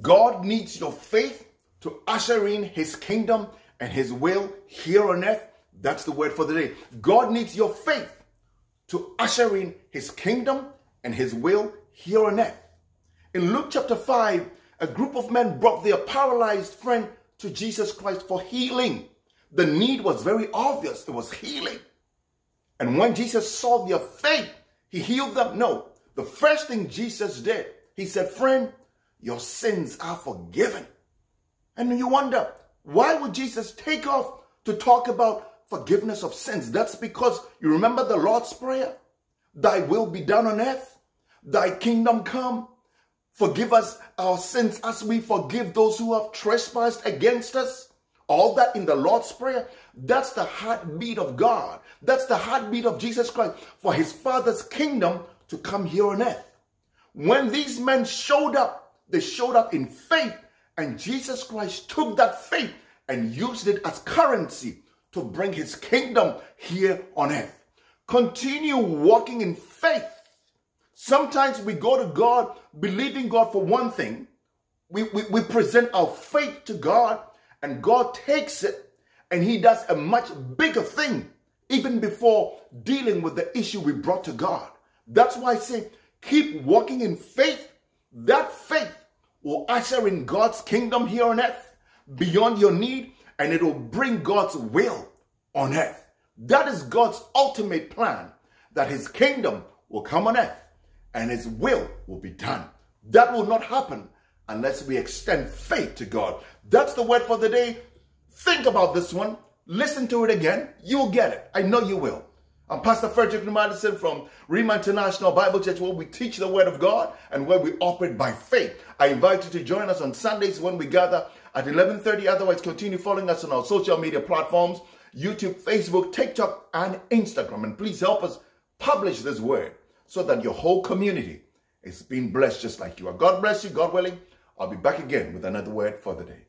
God needs your faith to usher in his kingdom and his will here on earth. That's the word for the day. God needs your faith to usher in his kingdom and his will here on earth. In Luke chapter 5, a group of men brought their paralyzed friend to Jesus Christ for healing. The need was very obvious. It was healing. And when Jesus saw their faith, he healed them. No, the first thing Jesus did, he said, friend, your sins are forgiven. And you wonder, why would Jesus take off to talk about forgiveness of sins? That's because you remember the Lord's Prayer? Thy will be done on earth, thy kingdom come. Forgive us our sins as we forgive those who have trespassed against us. All that in the Lord's Prayer, that's the heartbeat of God. That's the heartbeat of Jesus Christ for his Father's kingdom to come here on earth. When these men showed up, they showed up in faith, and Jesus Christ took that faith and used it as currency to bring his kingdom here on earth. Continue walking in faith. Sometimes we go to God believing God for one thing. We, we, we present our faith to God and God takes it and he does a much bigger thing even before dealing with the issue we brought to God. That's why I say keep walking in faith. That faith will usher in God's kingdom here on earth beyond your need and it will bring God's will on earth. That is God's ultimate plan that his kingdom will come on earth and his will will be done. That will not happen unless we extend faith to God. That's the word for the day. Think about this one. Listen to it again. You'll get it. I know you will. I'm Pastor Frederick Nnoma-Addison from Rhema International Bible Church where we teach the Word of God and where we operate by faith. I invite you to join us on Sundays when we gather at 11.30. Otherwise, continue following us on our social media platforms, YouTube, Facebook, TikTok, and Instagram. And please help us publish this Word so that your whole community is being blessed just like you are. God bless you. God willing. I'll be back again with another word for the day.